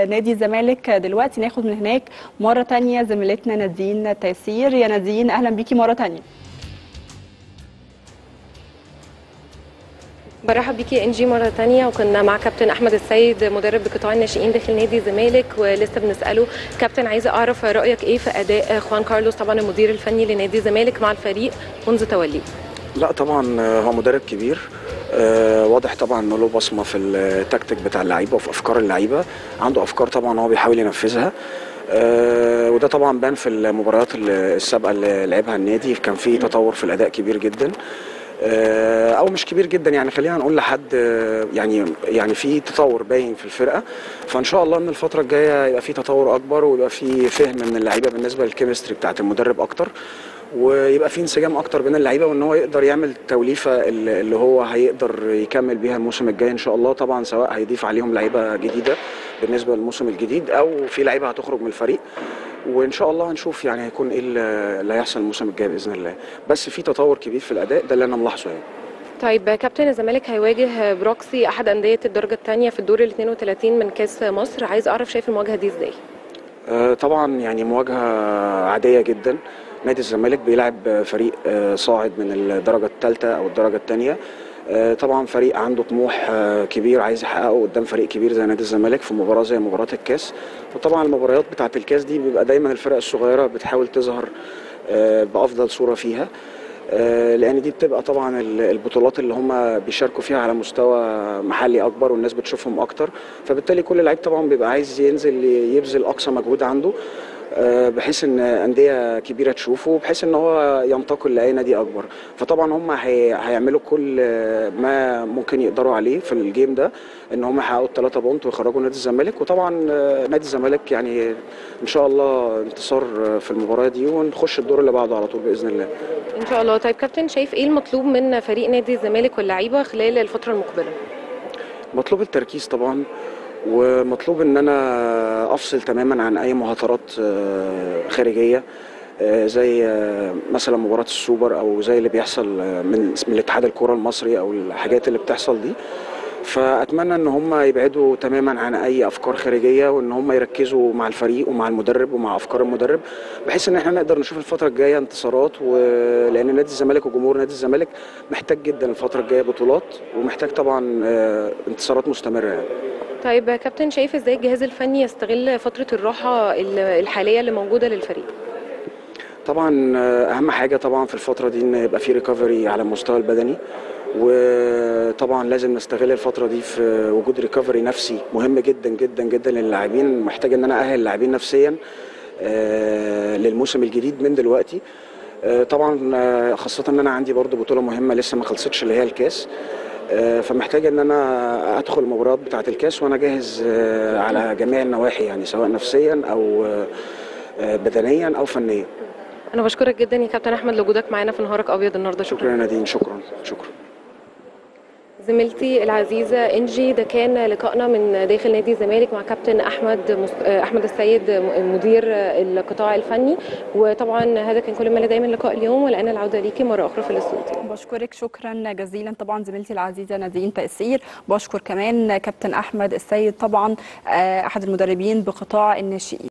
نادي الزمالك دلوقتي ناخد من هناك مرة تانية زميلتنا نادين تيسير. يا نادين أهلا بيكي مرة تانية. برحب بيكي إنجي مرة تانية وكنا مع كابتن أحمد السيد مدرب بقطاع الناشئين داخل نادي الزمالك ولسه بنسأله كابتن عايزه أعرف رأيك إيه في أداء خوان كارلوس طبعا المدير الفني لنادي الزمالك مع الفريق منذ توليه؟ لا طبعا هو مدرب كبير آه، واضح طبعا إنه له بصمة في التكتيك بتاع اللعيبة وفي أفكار اللعيبة. عنده أفكار طبعا هو بيحاول ينفذها. آه، وده طبعا بان في المباريات السابقة اللي لعبها النادي. كان في تطور في الأداء كبير جدا. أو مش كبير جدا يعني خلينا نقول لحد آه، يعني يعني في تطور باين في الفرقة. فإن شاء الله إن الفترة الجاية يبقى في تطور أكبر ويبقى في فهم من اللعيبة بالنسبة للكيمستري بتاعت المدرب أكتر ويبقى في انسجام أكتر بين اللعيبة وإن هو يقدر يعمل التوليفه اللي اللي هو هيقدر يكمل بيها الموسم الجاي إن شاء الله. طبعا سواء هيضيف عليهم لعيبة جديدة بالنسبة للموسم الجديد أو في لعيبة هتخرج من الفريق. وإن شاء الله هنشوف يعني هيكون إيه اللي هيحصل الموسم الجاي بإذن الله. بس في تطور كبير في الأداء ده اللي أنا ملاحظه يعني. طيب كابتن الزمالك هيواجه بروكسي أحد أندية الدرجة الثانية في الدور ال 32 من كأس مصر. عايز أعرف شايف المواجهة دي إزاي؟ آه، طبعا يعني مواجهة عادية جدا. نادي الزمالك بيلعب فريق آه، صاعد من الدرجة الثالثه أو الدرجة الثانية طبعا فريق عنده طموح آه، كبير عايز يحققه قدام فريق كبير زي نادي الزمالك في مباراة زي مباراة الكاس. وطبعا المباريات بتاعة الكاس دي بيبقى دايما الفرق الصغيرة بتحاول تظهر آه، بأفضل صورة فيها. آه، لأن دي بتبقى طبعا ال- البطولات اللي هم بيشاركوا فيها على مستوى محلي أكبر والناس بتشوفهم أكتر. فبالتالي كل لعيب طبعا بيبقى عايز ينزل يبذل أقصى مجهود عنده. آه، بحيث إن أندية كبيرة تشوفه وبحيث إن هو ينتقل لأي نادي أكبر. فطبعا هم هي- هيعملوا كل آه، ما ممكن يقدروا عليه في الجيم ده إن هم يحققوا الثلاثه بونت ويخرجوا نادي الزمالك. وطبعا آه، نادي الزمالك يعني إن شاء الله انتصار آه، في المباراة دي ونخش الدور اللي بعده على طول بإذن الله. إن شاء الله. طيب كابتن شايف إيه المطلوب من فريق نادي الزمالك واللعيبة خلال الفترة المقبلة؟ مطلوب التركيز طبعا. ومطلوب إن أنا أفصل تماما عن أي مهاترات آه، خارجية آه، زي آه، مثلا مباراة السوبر أو زي اللي بيحصل من من الاتحاد الكره المصري أو الحاجات اللي بتحصل دي فأتمنى إن هم يبعدوا تماما عن أي أفكار خارجية وإن هم يركزوا مع الفريق ومع المدرب ومع أفكار المدرب بحيث إن إحنا نقدر نشوف الفترة الجاية انتصارات ولان نادي الزمالك وجمهور نادي الزمالك محتاج جدا الفترة الجاية بطولات ومحتاج طبعا انتصارات مستمرة يعني. طيب كابتن شايف إزاي الجهاز الفني يستغل فترة الراحة ال- الحالية اللي موجودة للفريق؟ طبعا أهم حاجة طبعا في الفترة دي إن يبقى في recovery على المستوى البدني وطبعا لازم نستغل الفترة دي في وجود recovery نفسي مهم جدا جدا جدا للاعبين. محتاج إن أنا أهل اللاعبين نفسيا آه، للموسم الجديد من دلوقتي. آه، طبعا آه، خاصة إن أنا عندي برضو بطولة مهمة لسه ما خلصتش اللي هي الكاس. فمحتاج إن أنا أدخل المباريات بتاعة الكاس وأنا جاهز آه، على جميع النواحي يعني سواء نفسيا أو آه، آه، بدنيا أو فنيا. أنا بشكرك جدا يا كابتن أحمد لوجودك معانا في نهارك أبيض النهارده. شكرا. شكرا يا نادين. شكرا. شكرا. زميلتي العزيزة إنجي ده كان لقائنا من داخل نادي الزمالك مع كابتن أحمد مس... أحمد السيد مدير القطاع الفني. وطبعا هذا كان كل ما لدي من لقاء اليوم والان العودة ليكي مرة أخرى في الاستوديو. بشكرك شكرا جزيلا. طبعا زميلتي العزيزة نادين تيسير بشكر كمان كابتن أحمد السيد طبعا آه، أحد المدربين بقطاع الناشئين.